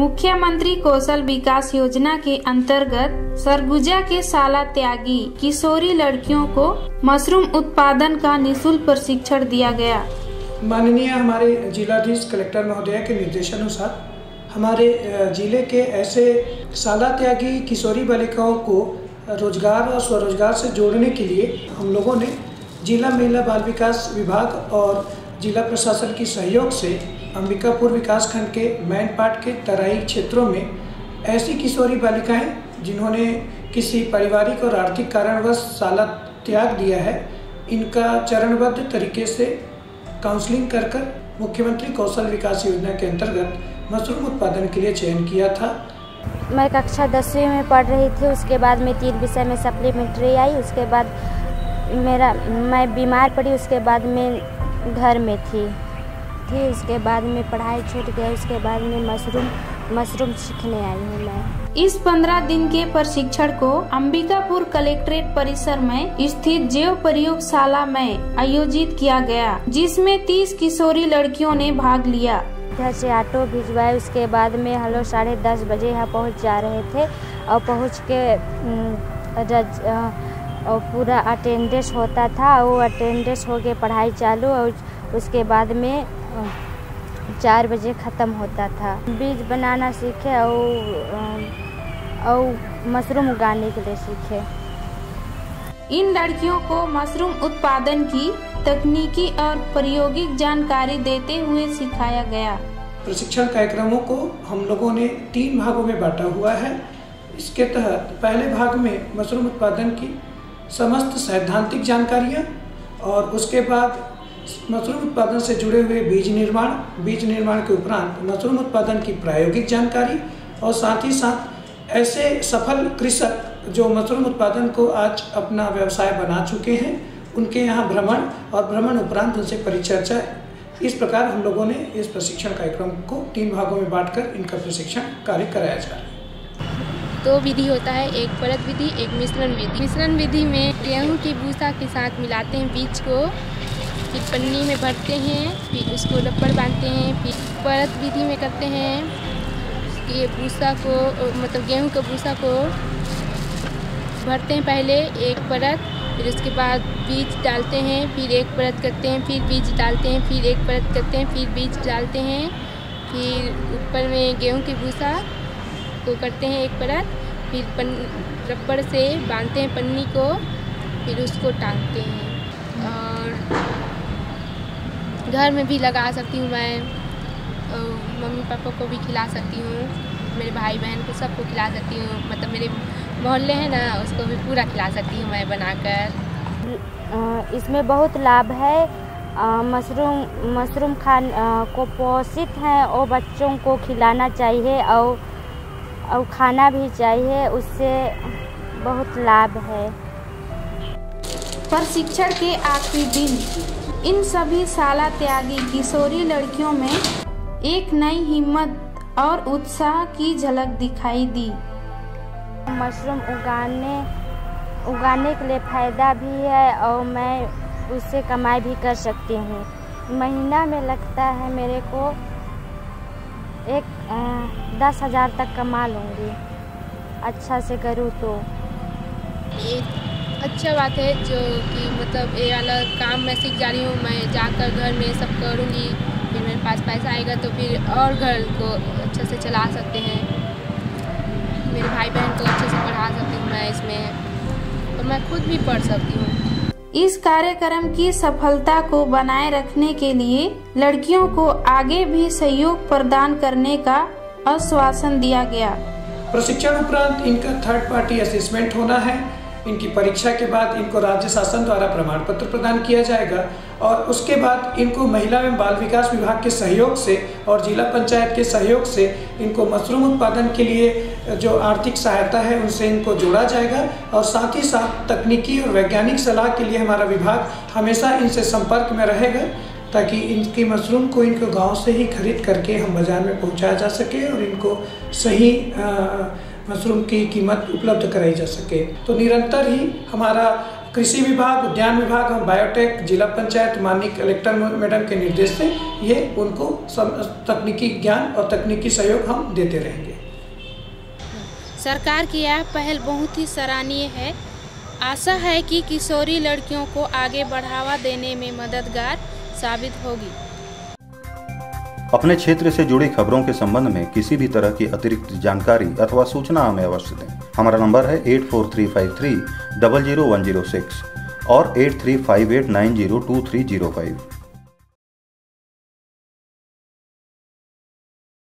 मुख्यमंत्री कौशल विकास योजना के अंतर्गत सरगुजा के साला त्यागी किशोरी लड़कियों को मशरूम उत्पादन का निशुल्क प्रशिक्षण दिया गया। माननीय हमारे जिलाधीश कलेक्टर महोदय के निर्देशानुसार हमारे ज़िले के ऐसे साला त्यागी किशोरी बालिकाओं को रोज़गार और स्वरोजगार से जोड़ने के लिए हम लोगों ने जिला महिला बाल विकास विभाग और जिला प्रशासन की सहयोग से अंबिकापुर विकासखंड के मैनपाट के तराई क्षेत्रों में ऐसी किशोरी बालिकाएँ जिन्होंने किसी पारिवारिक और आर्थिक कारणवश साला त्याग दिया है। इनका चरणबद्ध तरीके से काउंसलिंग कर कर मुख्यमंत्री कौशल विकास योजना के अंतर्गत मशरूम उत्पादन के लिए चयन किया था। मैं कक्षा दसवीं में पढ़ रही थी, उसके बाद में तीन विषय में सप्लीमेंट्री आई, उसके बाद मेरा, मैं बीमार पड़ी, उसके बाद में घर में थी। थी उसके बाद में पढ़ाई छूट गया उसके बाद में मशरूम मशरूम सीखने आई हूँ मैं। इस पंद्रह दिन के प्रशिक्षण को अंबिकापुर कलेक्ट्रेट परिसर में स्थित जैव प्रयोगशाला में आयोजित किया गया जिसमें 30 किशोरी लड़कियों ने भाग लिया। घर से ऑटो भिजवाए उसके बाद में हम लोग साढ़े दस बजे यहाँ पहुँच जा रहे थे और पहुँच के रज, और पूरा अटेंडेंस होता था वो अटेंडेंस हो के पढ़ाई चालू और उसके बाद में चार बजे ख़त्म होता था। बीज बनाना सीखे और और मशरूम उगाने के लिए सीखे। इन लड़कियों को मशरूम उत्पादन की तकनीकी और प्रायोगिक जानकारी देते हुए सिखाया गया। प्रशिक्षण कार्यक्रमों को हम लोगों ने तीन भागों में बांटा हुआ है। इसके तहत पहले भाग में मशरूम उत्पादन की समस्त सैद्धांतिक जानकारियाँ और उसके बाद मशरूम उत्पादन से जुड़े हुए बीज निर्माण बीज निर्माण के उपरांत मशरूम उत्पादन की प्रायोगिक जानकारी और साथ ही साथ ऐसे सफल कृषक जो मशरूम उत्पादन को आज अपना व्यवसाय बना चुके हैं, उनके यहाँ भ्रमण और भ्रमण उपरांत उनसे परिचर्चा इस प्रकार हम लोगों ने इस प्रशिक्षण कार्यक्रम को तीन भागों में बांटकर इनका प्रशिक्षण कार्य कराया जा रहा है। दो विधि होता है, एक परत विधि, एक मिश्रण विधि। मिश्रण विधि में गेहूँ की भूसा के साथ मिलाते हैं बीज को, फिर पन्नी में भरते हैं, फिर उसको रबड़ बांधते हैं, फिर परत विधि में करते हैं। ये भूसा को मतलब गेहूँ के भूसा को भरते हैं पहले एक परत फिर उसके बाद बीज डालते हैं, फिर एक परत करते हैं, फिर बीज डालते हैं, फिर एक परत करते हैं, फिर बीज डालते हैं, फिर ऊपर में गेहूँ की भूसा को करते हैं एक परत, फिर पन रबड़ से बांधते हैं पन्नी को, फिर उसको टांगते हैं। और घर में भी लगा सकती हूँ मैं मम्मी पापा को भी खिला सकती हूँ, मेरे भाई बहन को सबको खिला सकती हूँ मतलब मेरे मोहल्ले हैं ना, उसको भी पूरा खिला सकती हूँ मैं बनाकर। इसमें बहुत लाभ है मशरूम मशरूम खान को पोषित है और बच्चों को खिलाना चाहिए और और खाना भी चाहिए उससे बहुत लाभ है। प्रशिक्षण के आखिरी दिन इन सभी साला त्यागी किशोरी लड़कियों में एक नई हिम्मत और उत्साह की झलक दिखाई दी। मशरूम उगाने उगाने के लिए फ़ायदा भी है और मैं उससे कमाई भी कर सकती हूँ। महीना में लगता है मेरे को एक दस हज़ार तक कमा लूँगी। अच्छा से करूँ तो। एक अच्छा बात है जो कि मतलब ये वाला काम मैं सीख जा रही हूँ, मैं जाकर घर में सब करूँगी, फिर मेरे पास पैसा आएगा तो फिर और घर को अच्छे से चला सकते हैं। मेरे भाई बहन को अच्छे से पढ़ा सकती हूँ मैं इसमें और मैं खुद भी पढ़ सकती हूँ। इस कार्यक्रम की सफलता को बनाए रखने के लिए लड़कियों को आगे भी सहयोग प्रदान करने का आश्वासन दिया गया। प्रशिक्षण उपरांत इनका थर्ड पार्टी असेसमेंट होना है। इनकी परीक्षा के बाद इनको राज्य शासन द्वारा प्रमाण पत्र प्रदान किया जाएगा और उसके बाद इनको महिला एवं बाल विकास विभाग के सहयोग से और जिला पंचायत के सहयोग से इनको मशरूम उत्पादन के लिए जो आर्थिक सहायता है, उनसे इनको जोड़ा जाएगा और साथ ही साथ तकनीकी और वैज्ञानिक सलाह के लिए हमारा विभाग हमेशा इनसे संपर्क में रहेगा, ताकि इनकी मशरूम को इनको गाँव से ही खरीद करके हम बाज़ार में पहुँचाया जा सके और इनको सही मशरूम की कीमत उपलब्ध कराई जा सके। तो निरंतर ही हमारा कृषि विभाग, उद्यान विभाग और बायोटेक, जिला पंचायत, माननीय कलेक्टर मैडम के निर्देश से ये उनको तकनीकी ज्ञान और तकनीकी सहयोग हम देते रहेंगे। सरकार की यह पहल बहुत ही सराहनीय है। आशा है कि किशोरी लड़कियों को आगे बढ़ावा देने में मददगार साबित होगी। अपने क्षेत्र से जुड़ी खबरों के संबंध में किसी भी तरह की अतिरिक्त जानकारी अथवा सूचना हमें अवश्य दें। हमारा नंबर है eight four three five three double zero one zero six और eight three five eight nine zero two three zero five.